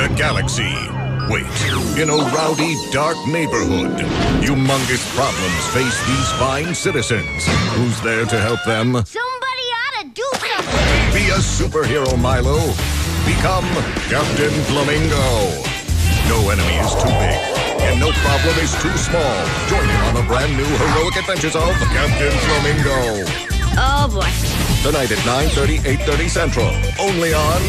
In a galaxy. Wait, in a rowdy, dark neighborhood, humongous problems face these fine citizens. Who's there to help them? Somebody ought to do something. Be a superhero, Milo. Become Captain Flamingo. No enemy is too big, and no problem is too small. Join him on the brand new heroic adventures of Captain Flamingo. Oh boy. Tonight at 9.30, 8.30 Central. Only on...